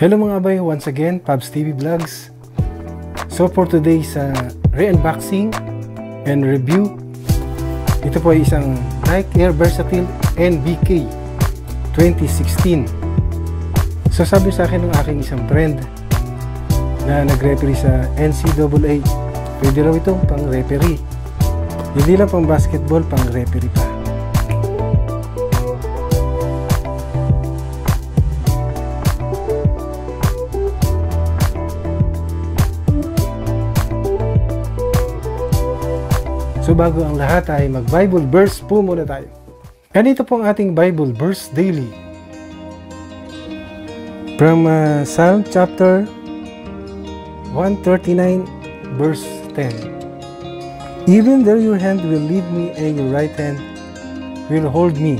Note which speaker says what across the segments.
Speaker 1: Hello mga bay, once again, Pabs TV Vlogs. So for today's uh, re-unboxing and review, ito po ay isang Nike Air Versatile NBK 2016. So sabi sa akin ng aking isang friend na nag-referee sa NCAA, pwede raw itong pang referee. Hindi lang pang basketball, pang referee pa. So bago ang lahat ay mag-Bible verse po muna tayo. Ganito po ang ating Bible verse daily. From uh, Psalm chapter 139 verse 10. Even though your hand will lead me and your right hand will hold me.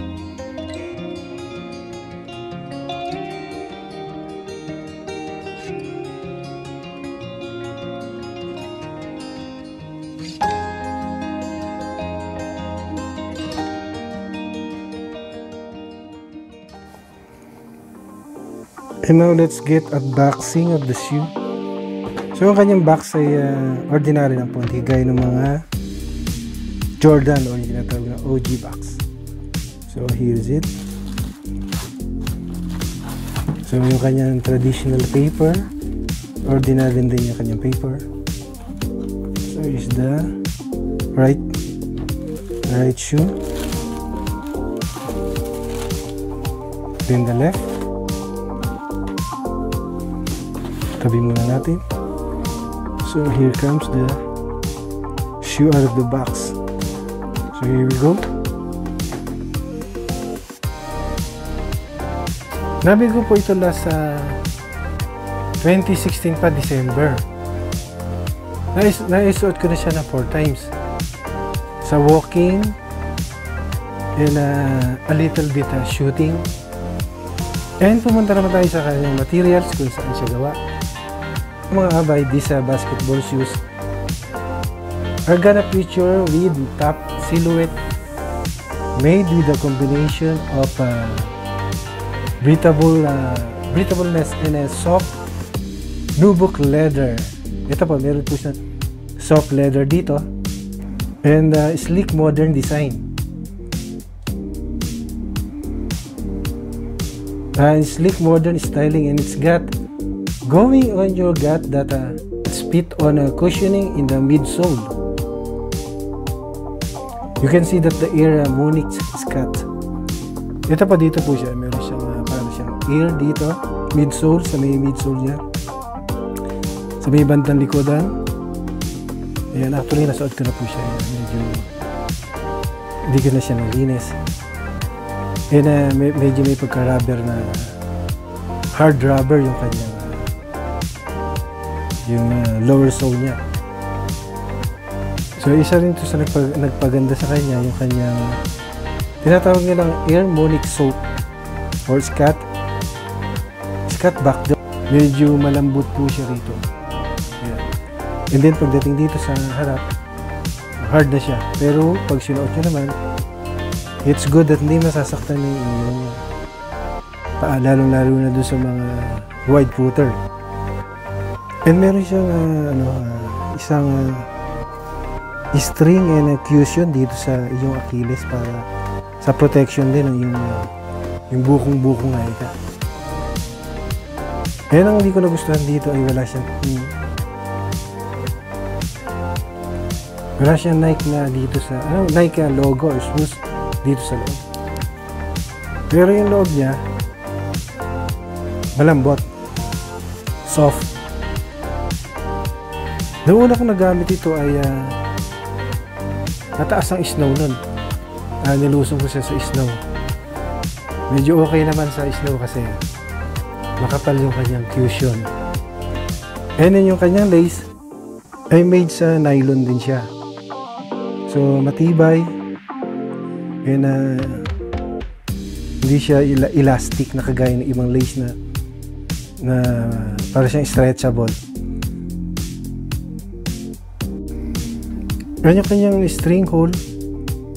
Speaker 1: And now let's get unboxing of the shoe. So ang kanyang box ay uh, ordinary po, hindi gaya ng mga Jordan o yung tinatawag na OG box. So here's it. So yung kanyang traditional paper, ordinary din yung kanyang paper. So is the right right shoe. Then the left. Tabi muna natin. So here comes the shoe out of the box. So here we go. Nabi ko po ito last sa uh, 2016 pa December. Nais, naisuot ko na siya na 4 times. Sa walking and uh, a little bit uh, shooting and pumunta naman tayo sa kanyang materials kung saan siya gawa. Mga abay, these uh, basketball shoes. Are gonna feature with top silhouette made with a combination of uh, breathable uh, breathableness and a soft nubuck leather. Ito po, meron po siya soft leather dito. And uh, sleek modern design uh, sleek modern styling and it's got Going on your gut that uh, spit on a cushioning in the midsole. You can see that the ear uh, Munich is cut. Ito pa dito po siya. Meron siyang uh, parang siyang ear dito. Midsole, sa may midsole niya. Sa may bandang likodan. Ayan, actually nasuot ko na po siya. Medyo hindi ko na siya nalinis. And uh, medyo may pagka-rubber na hard rubber yung kanyang yung uh, lower sole niya. So isa rin to sa nagpag nagpaganda sa kanya yung kanyang tinatawag nilang harmonic soap or scat scat back. Medyo malambot po siya rito. Yan. And then pagdating dito sa harap, hard na siya. Pero pag sinuot nyo naman, it's good that hindi masasaktan yung inyong paa, lalo-lalo na doon sa mga wide footer. And meron siyang uh, ano, uh, isang uh, string and a cushion dito sa iyong Achilles para sa protection din ng yung uh, yung bukong-bukong na ika. Kaya ang hindi ko nagustuhan dito ay wala siyang hmm, wala siyang Nike na dito sa ano, Nike logo or shoes dito sa loob. Pero yung loob niya malambot soft Noong una kong nagamit ito ay uh, nataas ang snow nun. Uh, nilusong ko siya sa snow. Medyo okay naman sa snow kasi makapal yung kanyang cushion. And then yung kanyang lace ay made sa nylon din siya. So matibay and uh, hindi siya il- elastic na kagaya ng ibang lace na na para siyang stretchable. Ganyan kanyang string hole.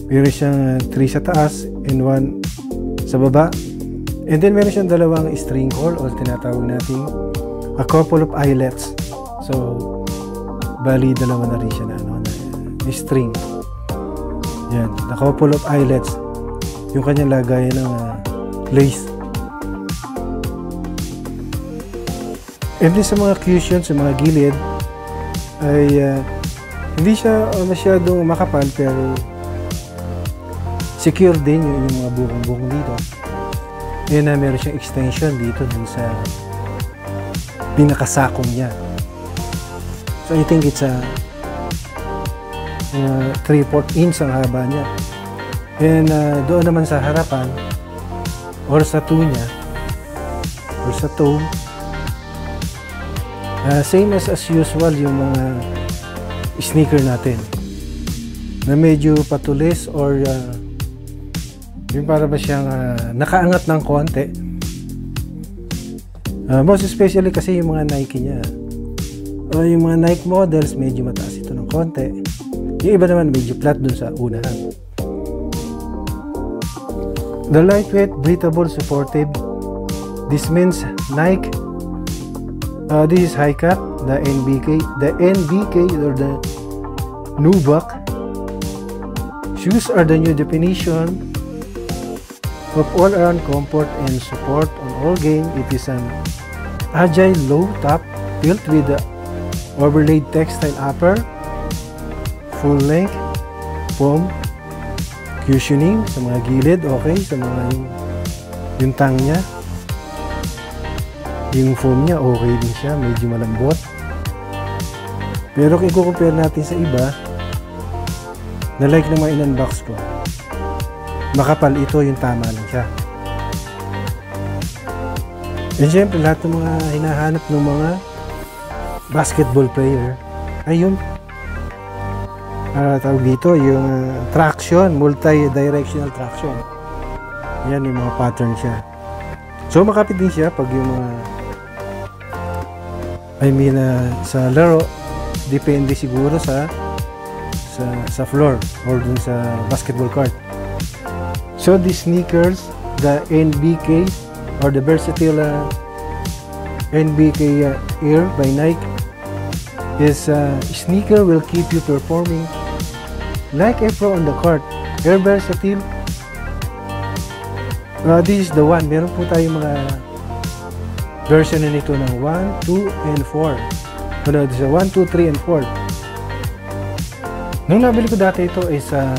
Speaker 1: Meron siyang 3 sa taas and 1 sa baba. And then meron siyang dalawang string hole o tinatawag nating a couple of eyelets. So, bali dalawa na rin siya na, ano, na string. Yan, a couple of eyelets. Yung kanyang lagayan ng uh, lace. And sa mga cushion, sa mga gilid, ay uh, hindi siya uh, masyadong makapal pero secure din yung, yung mga bukong-bukong dito. Yan na meron siyang extension dito dun sa pinakasakong niya. So I think it's a uh, 3-4 inch ang haba niya. And uh, doon naman sa harapan or sa toe niya or sa toe uh, same as as usual yung mga sneaker natin na medyo patulis or uh, yung para ba siyang uh, nakaangat ng konti. Uh, most especially kasi yung mga Nike niya. O yung mga Nike models, medyo mataas ito ng konti. Yung iba naman medyo flat dun sa unahan. The lightweight, breathable, supportive. This means Nike. Uh, this is high cut, the NBK, the NBK or the Nubuck. Shoes are the new definition of all-around comfort and support on all game. It is an agile low top built with the overlaid textile upper, full length, foam, cushioning sa mga gilid, okay, sa mga yung, yung tang niya. Yung foam niya, okay din siya, medyo malambot. Pero kung i-compare natin sa iba, na like na mga in-unbox ko, makapal ito yung tama lang siya. And syempre, lahat ng mga hinahanap ng mga basketball player ay yung uh, tawag dito, yung uh, traction, multi-directional traction. Yan yung mga pattern siya. So, makapit din siya pag yung mga I mean, uh, sa laro, depende siguro sa sa sa floor or dun sa basketball court. So the sneakers, the NBK or the versatile uh, NBK uh, Air by Nike is uh, sneaker will keep you performing like a pro on the court. Air versatile. Uh, this is the one. Meron po tayong mga version na nito ng 1, 2, and 4. Ano, this is 1, 2, 3, and 4. Nung nabili ko dati ito is uh,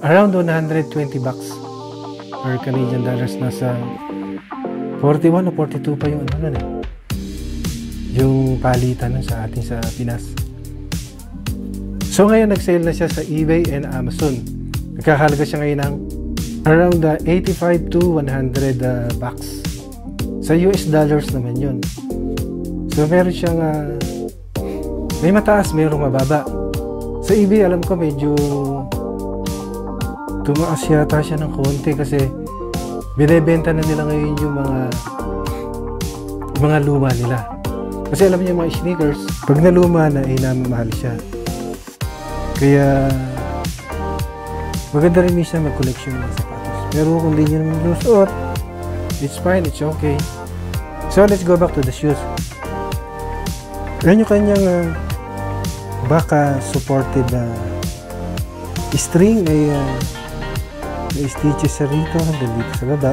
Speaker 1: around 120 bucks or Canadian dollars nasa 41 o 42 pa yung ano nun eh yung palitan sa atin sa Pinas so ngayon nag-sale na siya sa eBay and Amazon nagkakalaga siya ngayon ng around uh, 85 to 100 uh, bucks sa US dollars naman yun so meron siyang uh, may mataas mayroong mababa sa eBay alam ko medyo tumaas yata siya ng konti kasi binebenta na nila ngayon yung mga mga luma nila. Kasi alam niyo mga sneakers, pag naluma na ay eh, namamahal siya. Kaya maganda rin minsan mag-collection ng sapatos. Pero kung di niyo naman lusuot, it's fine, it's okay. So let's go back to the shoes. Yan yung kanyang uh, baka supported na uh, string ay uh, may stitches sa rito hanggang dito sa baba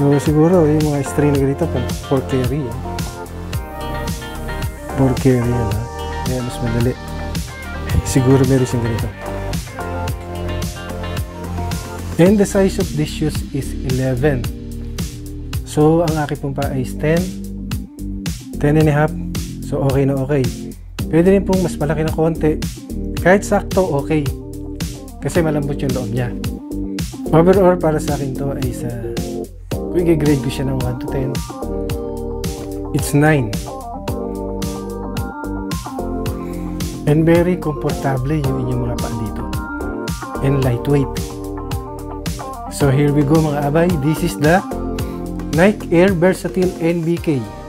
Speaker 1: so siguro yung mga string na ganito pang for carry eh. for carry ha kaya mas madali siguro meron siyang ganito. And the size of this shoes is 11 so ang aking pong pa is 10 10 and a half. So okay na okay. Pwede rin pong mas malaki na konti. Kahit sakto okay. Kasi malambot yung loob niya. Overall, para sa akin to ay sa, kung i-grade ko siya ng 1 to 10, it's 9. And very comfortable yung inyong mga paa dito. And lightweight. So here we go mga abay. This is the Nike Air Versatile NBK.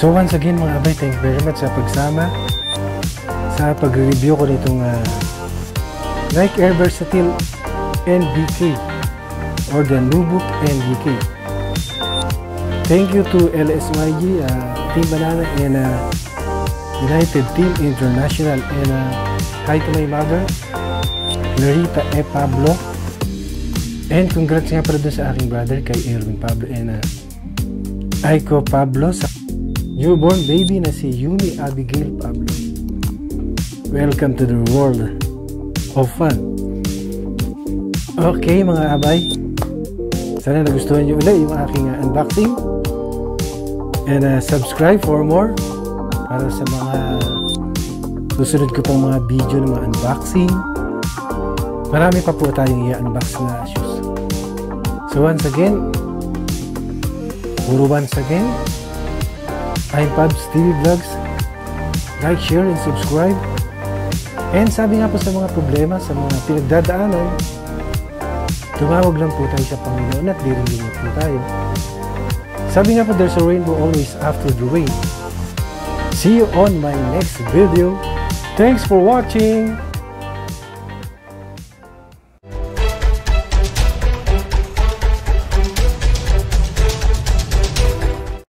Speaker 1: So once again mga abay, thank you very much sa pagsama sa pag-review ko nitong uh, Nike Air Versatile NBK or the Nubook NBK. Thank you to LSYG, uh, Team Banana and uh, United Team International and uh, hi to my mother, Larita E. Pablo. And congrats nga pala dun sa aking brother kay Erwin Pablo and uh, Aiko Pablo sa newborn baby na si Yumi Abigail Pablo. Welcome to the world of fun. Okay mga abay, sana nagustuhan nyo ulit yung aking uh, unboxing and uh, subscribe for more para sa mga susunod ko pang mga video ng mga unboxing. Marami pa po tayong i-unbox na shoes. So once again, puro once again, I'm Pabs TV Vlogs. Like, share, and subscribe. And sabi nga po sa mga problema, sa mga pinagdadaanan, tumawag lang po tayo sa Panginoon at dirilingit po tayo. Sabi nga po, there's a rainbow always after the rain. See you on my next video. Thanks for watching!